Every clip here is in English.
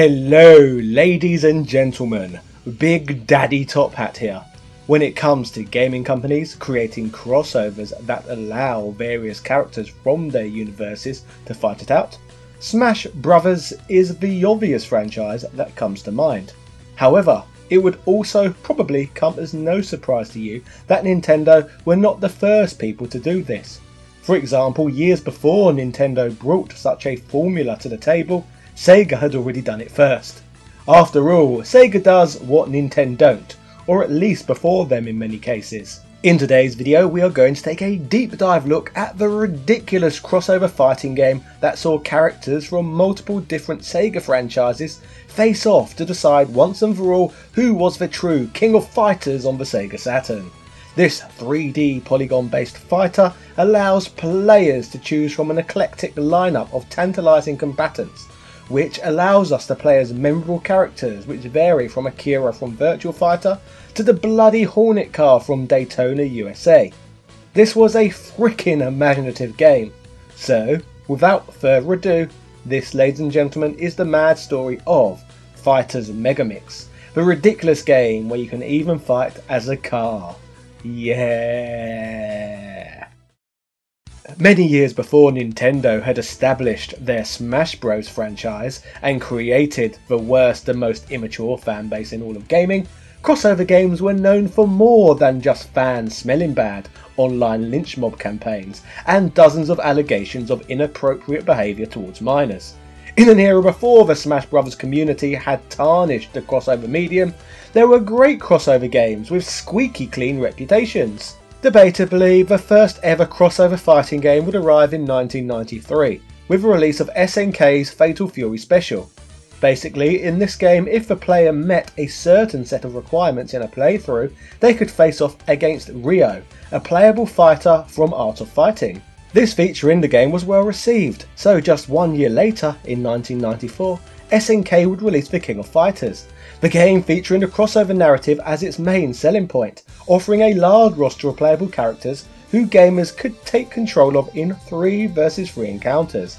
Hello, ladies and gentlemen. Big Daddy Top Hat here. When it comes to gaming companies creating crossovers that allow various characters from their universes to fight it out, Smash Brothers is the obvious franchise that comes to mind. However, it would also probably come as no surprise to you that Nintendo were not the first people to do this. For example, years before Nintendo brought such a formula to the table, Sega had already done it first. After all, Sega does what Nintendo don't, or at least before them in many cases. In today's video we are going to take a deep dive look at the ridiculous crossover fighting game that saw characters from multiple different Sega franchises face off to decide once and for all who was the true king of fighters on the Sega Saturn. This 3D polygon based fighter allows players to choose from an eclectic lineup of tantalising combatants, which allows us to play as memorable characters which vary from Akira from Virtua Fighter to the bloody Hornet car from Daytona USA. This was a freaking imaginative game. So, without further ado, this, ladies and gentlemen, is the mad story of Fighters Megamix, the ridiculous game where you can even fight as a car. Yeah. Many years before Nintendo had established their Smash Bros franchise and created the worst and most immature fanbase in all of gaming, crossover games were known for more than just fans smelling bad, online lynch mob campaigns, and dozens of allegations of inappropriate behaviour towards minors. In an era before the Smash Bros. community had tarnished the crossover medium, there were great crossover games with squeaky clean reputations. Debatably, the first ever crossover fighting game would arrive in 1993, with the release of SNK's Fatal Fury Special. Basically, in this game, if the player met a certain set of requirements in a playthrough, they could face off against Ryo, a playable fighter from Art of Fighting. This feature in the game was well received, so just one year later, in 1994, SNK would release The King of Fighters, the game featuring the crossover narrative as its main selling point, offering a large roster of playable characters who gamers could take control of in 3 vs 3 encounters.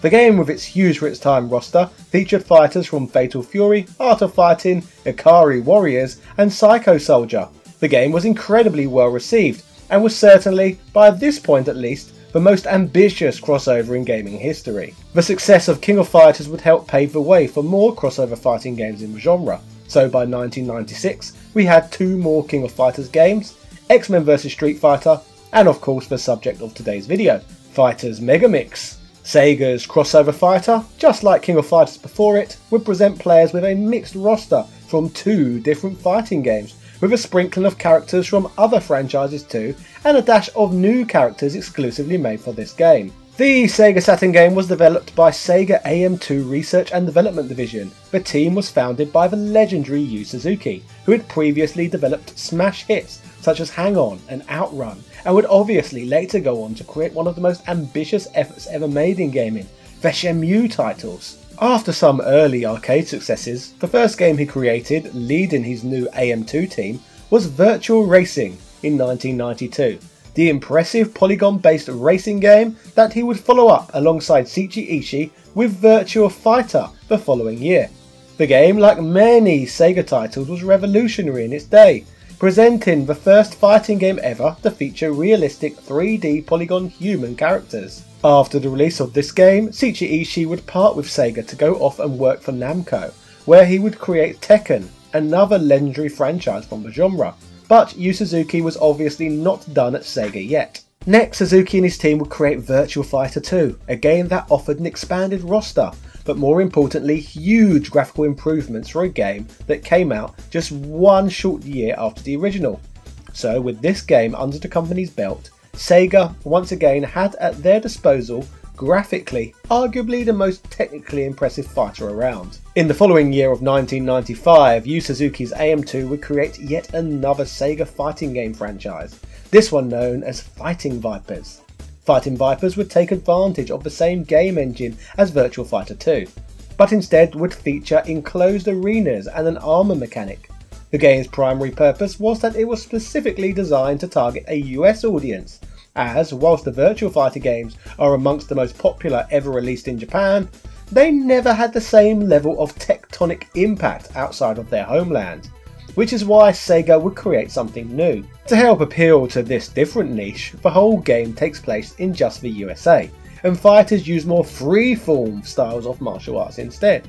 The game, with its huge for its time roster, featured fighters from Fatal Fury, Art of Fighting, Ikari Warriors, and Psycho Soldier. The game was incredibly well received, and was certainly, by this point at least, the most ambitious crossover in gaming history. The success of King of Fighters would help pave the way for more crossover fighting games in the genre, so by 1996 we had two more King of Fighters games, X-Men vs Street Fighter, and of course the subject of today's video, Fighters Megamix. Sega's crossover fighter, just like King of Fighters before it, would present players with a mixed roster from two different fighting games, with a sprinkling of characters from other franchises too, and a dash of new characters exclusively made for this game. The Sega Saturn game was developed by Sega AM2 Research and Development Division. The team was founded by the legendary Yu Suzuki, who had previously developed smash hits such as Hang On and Outrun, and would obviously later go on to create one of the most ambitious efforts ever made in gaming, the Shenmue titles. After some early arcade successes, the first game he created, leading his new AM2 team, was Virtua Racing in 1992, the impressive polygon based racing game that he would follow up alongside Seiichi Ishii with Virtua Fighter the following year. The game, like many Sega titles, was revolutionary in its day, presenting the first fighting game ever to feature realistic 3D polygon human characters. After the release of this game, Seiichi Ishii would part with Sega to go off and work for Namco, where he would create Tekken, another legendary franchise from the genre. But Yu Suzuki was obviously not done at Sega yet. Next, Suzuki and his team would create Virtua Fighter 2, a game that offered an expanded roster, but more importantly, huge graphical improvements for a game that came out just one short year after the original. So, with this game under the company's belt, Sega once again had at their disposal graphically, arguably the most technically impressive fighter around. In the following year of 1995, Yu Suzuki's AM2 would create yet another Sega fighting game franchise, this one known as Fighting Vipers. Fighting Vipers would take advantage of the same game engine as Virtua Fighter 2, but instead would feature enclosed arenas and an armour mechanic. The game's primary purpose was that it was specifically designed to target a US audience, as whilst the Virtua Fighter games are amongst the most popular ever released in Japan, they never had the same level of tectonic impact outside of their homeland, which is why Sega would create something new. To help appeal to this different niche, the whole game takes place in just the USA, and fighters use more free-form styles of martial arts instead.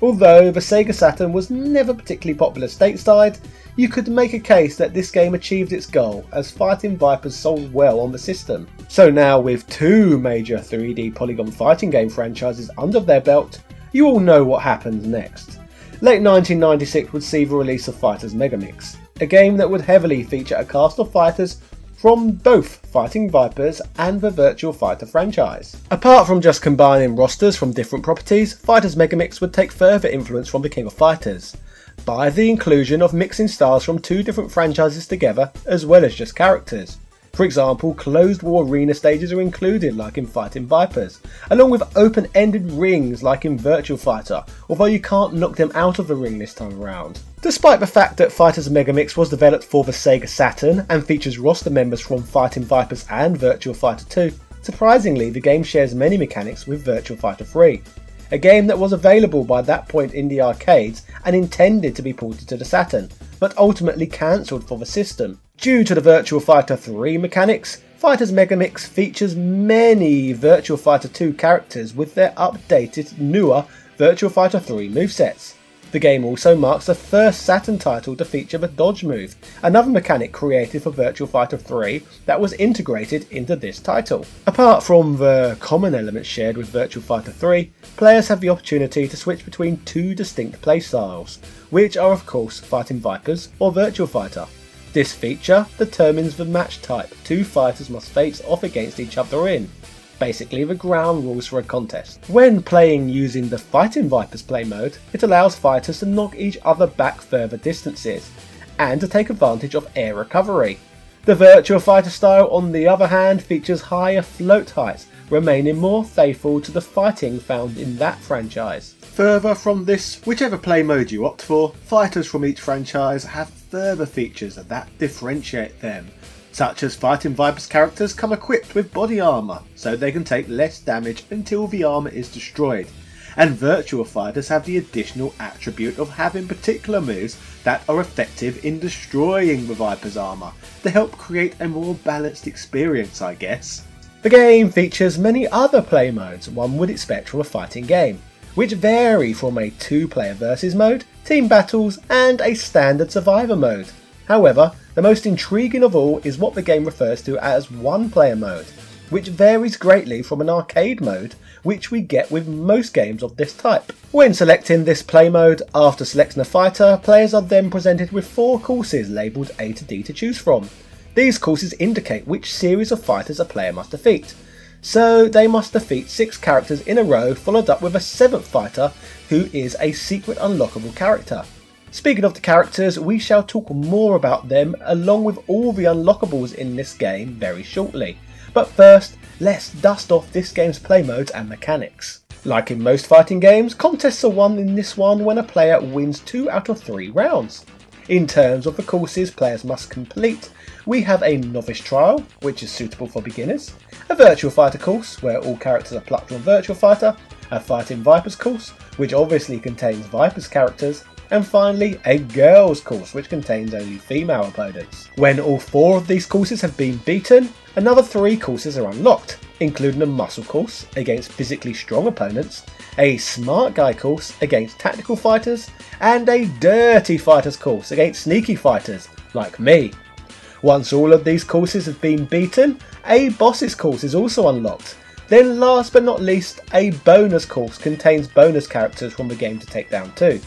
Although the Sega Saturn was never particularly popular stateside, you could make a case that this game achieved its goal as Fighting Vipers sold well on the system. So now with two major 3D polygon fighting game franchises under their belt, you all know what happens next. Late 1996 would see the release of Fighters Megamix, a game that would heavily feature a cast of fighters from both Fighting Vipers and the Virtua Fighter franchise. Apart from just combining rosters from different properties, Fighters Megamix would take further influence from the King of Fighters, by the inclusion of mixing styles from two different franchises together as well as just characters. For example, closed war arena stages are included like in Fighting Vipers, along with open-ended rings like in Virtua Fighter, although you can't knock them out of the ring this time around. Despite the fact that Fighters Mega Mix was developed for the Sega Saturn and features roster members from Fighting Vipers and Virtua Fighter 2, surprisingly the game shares many mechanics with Virtua Fighter 3, a game that was available by that point in the arcades and intended to be ported to the Saturn, but ultimately cancelled for the system. Due to the Virtua Fighter 3 mechanics, Fighters Mega Mix features many Virtua Fighter 2 characters with their updated, newer Virtua Fighter 3 movesets. The game also marks the first Saturn title to feature the dodge move, another mechanic created for Virtua Fighter 3 that was integrated into this title. Apart from the common elements shared with Virtua Fighter 3, players have the opportunity to switch between two distinct playstyles, which are of course Fighting Vipers or Virtua Fighter. This feature determines the match type two fighters must face off against each other in, basically the ground rules for a contest. When playing using the Fighting Vipers play mode, it allows fighters to knock each other back further distances, and to take advantage of air recovery. The Virtua Fighter style on the other hand features higher float heights, remaining more faithful to the fighting found in that franchise. Further from this, whichever play mode you opt for, fighters from each franchise have further features that differentiate them, such as Fighting Vipers characters come equipped with body armour, so they can take less damage until the armour is destroyed, and virtua Fighters have the additional attribute of having particular moves that are effective in destroying the Viper's armour, to help create a more balanced experience I guess. The game features many other play modes one would expect from a fighting game, which vary from a two player versus mode, team battles, and a standard survivor mode. However, the most intriguing of all is what the game refers to as one player mode, which varies greatly from an arcade mode which we get with most games of this type. When selecting this play mode, after selecting a fighter, players are then presented with four courses labelled A to D to choose from. These courses indicate which series of fighters a player must defeat, so they must defeat six characters in a row, followed up with a seventh fighter who is a secret unlockable character. Speaking of the characters, we shall talk more about them along with all the unlockables in this game very shortly. But first, let's dust off this game's play modes and mechanics. Like in most fighting games, contests are won in this one when a player wins 2 out of 3 rounds. In terms of the courses players must complete, we have a novice trial, which is suitable for beginners, a virtua Fighter course, where all characters are plucked from Virtua Fighter, a Fighting Vipers course, which obviously contains Vipers characters, and finally a girls course which contains only female opponents. When all four of these courses have been beaten, another three courses are unlocked, including a muscle course against physically strong opponents, a smart guy course against tactical fighters, and a dirty fighters course against sneaky fighters like me. Once all of these courses have been beaten, a bosses course is also unlocked. Then last but not least, a bonus course contains bonus characters from the game to take down too.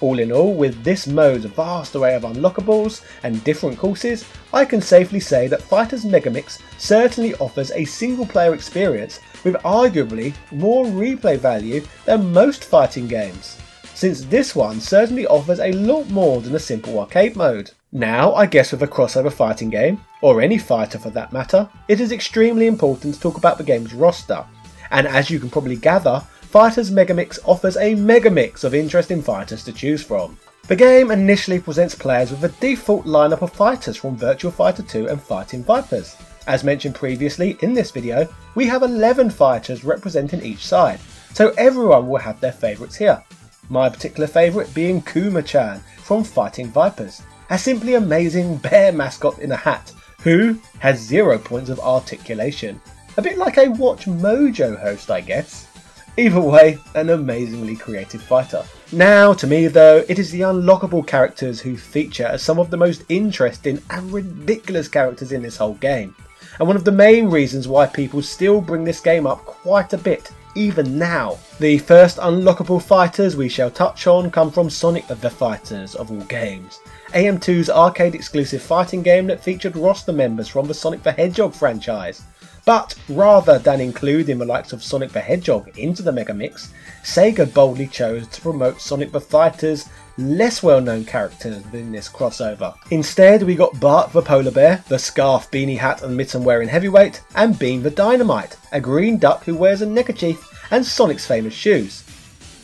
All in all, with this mode's vast array of unlockables and different courses, I can safely say that Fighters Megamix certainly offers a single player experience with arguably more replay value than most fighting games, since this one certainly offers a lot more than a simple arcade mode. Now, I guess with a crossover fighting game, or any fighter for that matter, it is extremely important to talk about the game's roster, and as you can probably gather, Fighters Megamix offers a mega mix of interesting fighters to choose from. The game initially presents players with a default lineup of fighters from Virtua Fighter 2 and Fighting Vipers. As mentioned previously in this video, we have 11 fighters representing each side, so everyone will have their favourites here. My particular favourite being Kuma-chan from Fighting Vipers, a simply amazing bear mascot in a hat who has zero points of articulation. A bit like a Watch Mojo host, I guess. Either way, an amazingly creative fighter. Now, to me though, it is the unlockable characters who feature as some of the most interesting and ridiculous characters in this whole game, and one of the main reasons why people still bring this game up quite a bit even now. The first unlockable fighters we shall touch on come from Sonic the Fighters of all games, AM2's arcade exclusive fighting game that featured roster members from the Sonic the Hedgehog franchise. But rather than including the likes of Sonic the Hedgehog into the Mega Mix, Sega boldly chose to promote Sonic the Fighter's less well known characters in this crossover. Instead, we got Bark the Polar Bear, the scarf, beanie hat, and mitten wearing heavyweight, and Bean the Dynamite, a green duck who wears a neckerchief and Sonic's famous shoes.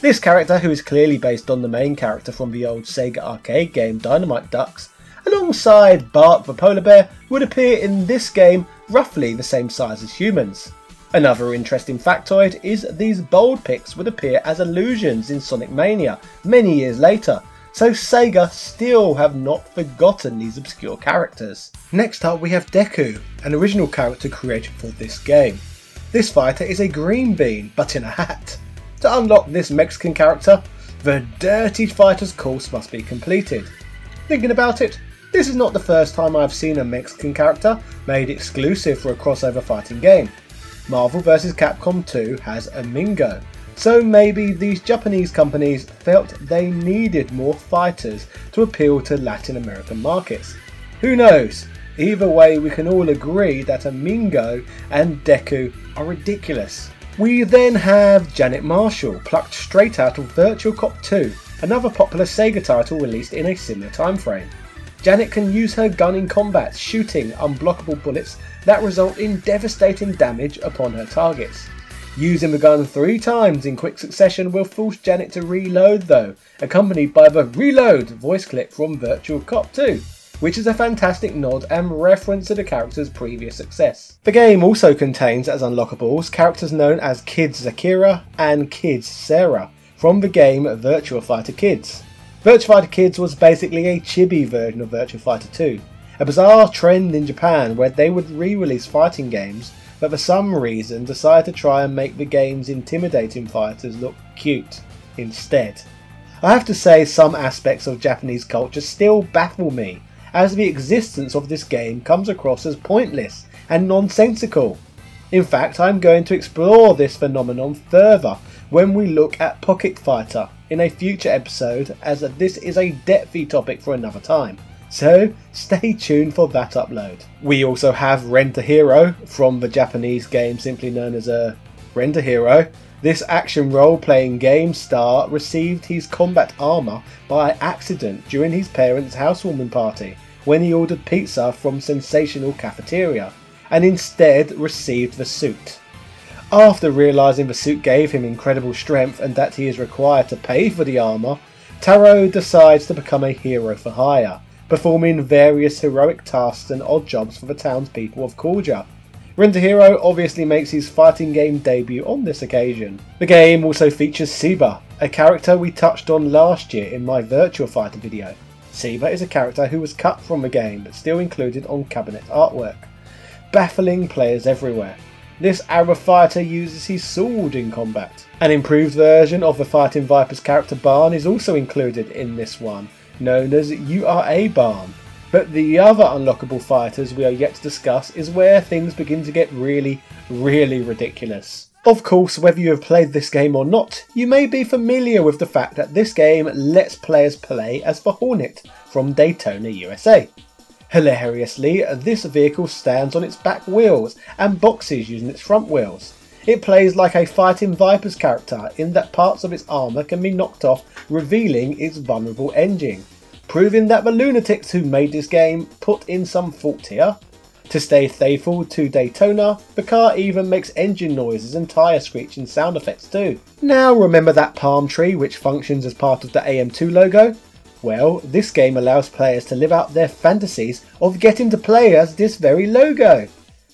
This character, who is clearly based on the main character from the old Sega arcade game Dynamite Dux, alongside Bark the Polar Bear, would appear in this game roughly the same size as humans. Another interesting factoid is these bold pics would appear as illusions in Sonic Mania many years later, so Sega still have not forgotten these obscure characters. Next up we have Deku, an original character created for this game. This fighter is a green bean, but in a hat. To unlock this Mexican character, the Dirty Fighter's course must be completed. Thinking about it, this is not the first time I've seen a Mexican character made exclusive for a crossover fighting game. Marvel vs. Capcom 2 has Amingo, so maybe these Japanese companies felt they needed more fighters to appeal to Latin American markets. Who knows? Either way, we can all agree that Amingo and Deku are ridiculous. We then have Janet Marshall, plucked straight out of Virtua Cop 2, another popular Sega title released in a similar time frame. Janet can use her gun in combat, shooting unblockable bullets that result in devastating damage upon her targets. Using the gun three times in quick succession will force Janet to reload though, accompanied by the reload voice clip from Virtua Cop 2 which is a fantastic nod and reference to the character's previous success. The game also contains as unlockables characters known as Kids Akira and Kids Sarah from the game Virtua Fighter Kids. Virtua Fighter Kids was basically a chibi version of Virtua Fighter 2, a bizarre trend in Japan where they would re-release fighting games but for some reason decided to try and make the game's intimidating fighters look cute instead. I have to say some aspects of Japanese culture still baffle me as the existence of this game comes across as pointless and nonsensical. In fact, I'm going to explore this phenomenon further when we look at Pocket Fighter in a future episode as this is a depthy topic for another time. So stay tuned for that upload. We also have Rent a Hero from the Japanese game simply known as uh, a Rent a Hero. This action role playing game star received his combat armour by accident during his parents' housewarming party when he ordered pizza from Sensational Cafeteria, and instead received the suit. After realising the suit gave him incredible strength and that he is required to pay for the armour, Taro decides to become a hero for hire, performing various heroic tasks and odd jobs for the townspeople of Kuldja. Rent Hero obviously makes his fighting game debut on this occasion. The game also features Siba, a character we touched on last year in my Virtua Fighter video. Siba is a character who was cut from the game but still included on cabinet artwork, baffling players everywhere. This Arab fighter uses his sword in combat. An improved version of the Fighting Vipers character Bahn is also included in this one, known as Ura Bahn. But the other unlockable fighters we are yet to discuss is where things begin to get really, really ridiculous. Of course, whether you have played this game or not, you may be familiar with the fact that this game lets players play as the Hornet from Daytona, USA. Hilariously, this vehicle stands on its back wheels and boxes using its front wheels. It plays like a Fighting Vipers character in that parts of its armour can be knocked off, revealing its vulnerable engine, proving that the lunatics who made this game put in some thought here to stay faithful to Daytona, the car even makes engine noises and tyre screeching sound effects too. Now remember that palm tree which functions as part of the AM2 logo? Well, this game allows players to live out their fantasies of getting to play as this very logo.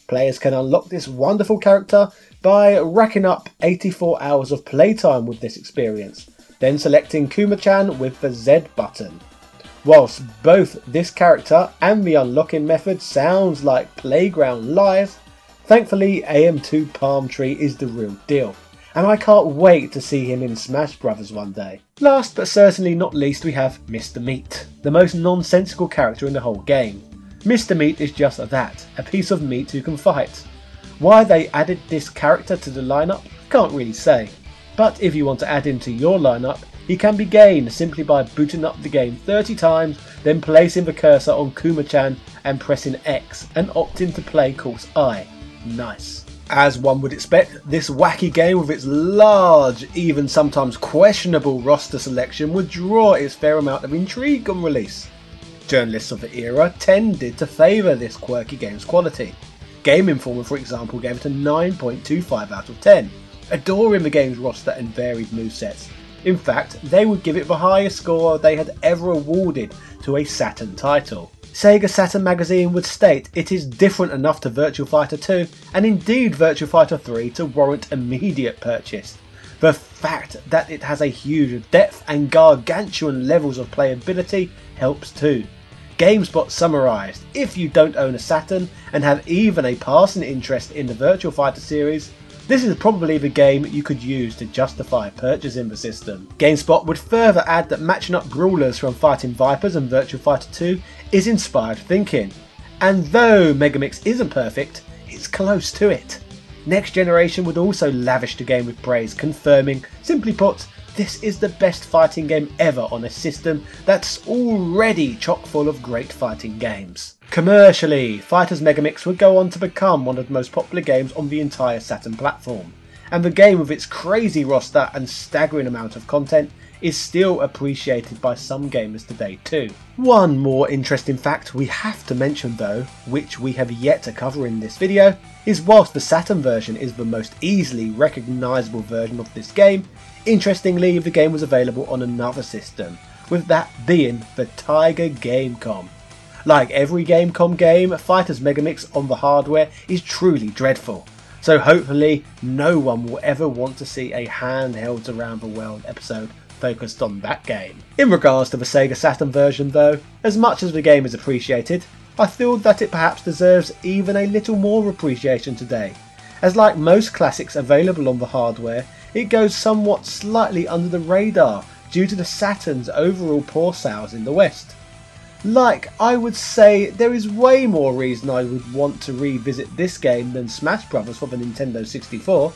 Players can unlock this wonderful character by racking up 84 hours of playtime with this experience, then selecting Kuma-chan with the Z button. Whilst both this character and the unlocking method sounds like playground lies, thankfully AM2 Palm Tree is the real deal and I can't wait to see him in Smash Brothers one day. Last but certainly not least we have Mr. Meat, the most nonsensical character in the whole game. Mr. Meat is just that, a piece of meat who can fight. Why they added this character to the lineup, can't really say. But if you want to add him to your lineup, he can be gained simply by booting up the game 30 times, then placing the cursor on Kuma-chan and pressing X and opting to play course I. Nice. As one would expect, this wacky game with its large, even sometimes questionable roster selection would draw its fair amount of intrigue on release. Journalists of the era tended to favour this quirky game's quality. Game Informer, for example, gave it a 9.25 out of 10, adoring the game's roster and varied movesets. In fact, they would give it the highest score they had ever awarded to a Saturn title. Sega Saturn magazine would state it is different enough to Virtua Fighter 2 and indeed Virtua Fighter 3 to warrant immediate purchase. The fact that it has a huge depth and gargantuan levels of playability helps too. GameSpot summarised, if you don't own a Saturn and have even a passing interest in the Virtua Fighter series, this is probably the game you could use to justify purchasing the system. GameSpot would further add that matching up brawlers from Fighting Vipers and Virtua Fighter 2 is inspired thinking. And though Megamix isn't perfect, it's close to it. Next Generation would also lavish the game with praise, confirming, simply put, this is the best fighting game ever on a system that's already chock full of great fighting games. Commercially, Fighters Megamix would go on to become one of the most popular games on the entire Saturn platform, and the game with its crazy roster and staggering amount of content is still appreciated by some gamers today too. One more interesting fact we have to mention though, which we have yet to cover in this video, is whilst the Saturn version is the most easily recognisable version of this game, interestingly the game was available on another system, with that being the Tiger Gamecom. Like every Gamecom game, Fighters Megamix on the hardware is truly dreadful, so hopefully no one will ever want to see a handheld around the world episode focused on that game. In regards to the Sega Saturn version though, as much as the game is appreciated, I feel that it perhaps deserves even a little more appreciation today, as like most classics available on the hardware, it goes somewhat slightly under the radar due to the Saturn's overall poor sales in the West. Like, I would say there is way more reason I would want to revisit this game than Smash Bros. for the Nintendo 64.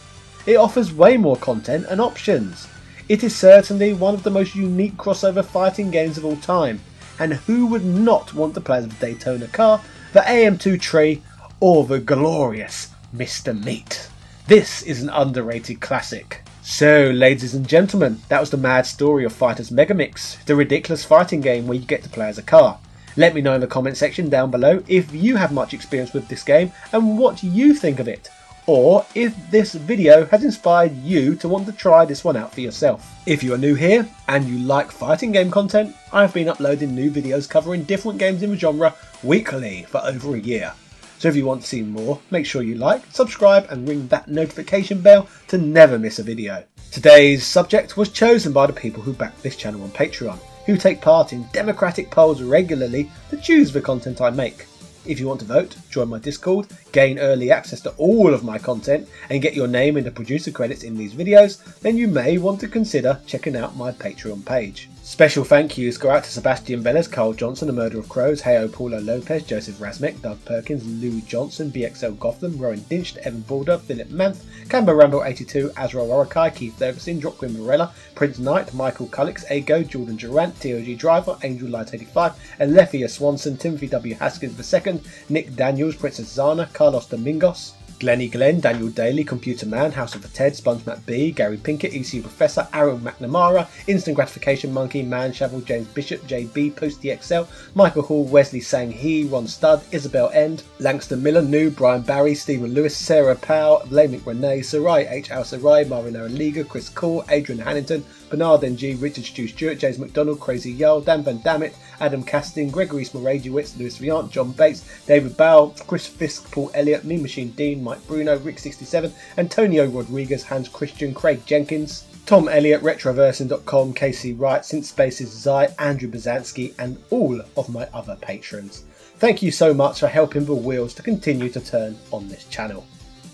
It offers way more content and options. It is certainly one of the most unique crossover fighting games of all time, and who would not want to play as the Daytona car, the AM2 tree, or the glorious Mr. Meat? This is an underrated classic. So, ladies and gentlemen, that was the mad story of Fighters Megamix, the ridiculous fighting game where you get to play as a car. Let me know in the comment section down below if you have much experience with this game and what you think of it or if this video has inspired you to want to try this one out for yourself. If you are new here and you like fighting game content, I have been uploading new videos covering different games in the genre weekly for over a year. So if you want to see more, make sure you like, subscribe and ring that notification bell to never miss a video. Today's subject was chosen by the people who back this channel on Patreon, who take part in democratic polls regularly to choose the content I make. If you want to vote, join my Discord, gain early access to all of my content, and get your name in the producer credits in these videos, then you may want to consider checking out my Patreon page. Special thank yous go out to Sebastian Velez, Carl Johnson, The Murder of Crows, Heyo Paulo Lopez, Joseph Razmek, Doug Perkins, Lou Johnson, BXL Gotham, Rowan Dinch, Evan Balder, Philip Manth, Camber Rambo 82, Azra Warakai, Keith Ferguson, Dropquin Morella, Prince Knight, Michael Cullix, Ego, Jordan Durant, TOG Driver, Angel Light 85, Alethea Swanson, Timothy W. Haskins II, Nick Daniels, Princess Zana, Carlos Domingos, Glenny Glenn, Daniel Daly, Computer Man, House of the Ted, SpongeMatt B, Gary Pinkett, ECU Professor, Aaron McNamara, Instant Gratification Monkey, Man Shovel, James Bishop, JB, Post DXL, Michael Hall, Wesley Sang He, Ron Stud, Isabel End, Langston Miller, New, Brian Barry, Stephen Lewis, Sarah Powell, Lamik Renee, Sarai H. Al Sarai, Marinara Liga, Chris Cole, Adrian Hannington, Bernard NG, Richard Stew Stewart, James McDonald, Crazy Yarl, Dan Van Dammit, Adam Casting, Gregory Smoragiewicz, Lewis Viant, John Bates, David Bowell, Chris Fisk, Paul Elliott, Me Machine Dean, Mike Bruno, Rick67, Antonio Rodriguez, Hans Christian, Craig Jenkins, Tom Elliott, Retroversing.com, Casey Wright, Synth Spaces Zai, Andrew Bazansky, and all of my other patrons. Thank you so much for helping the wheels to continue to turn on this channel.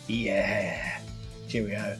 Yeah. Cheerio.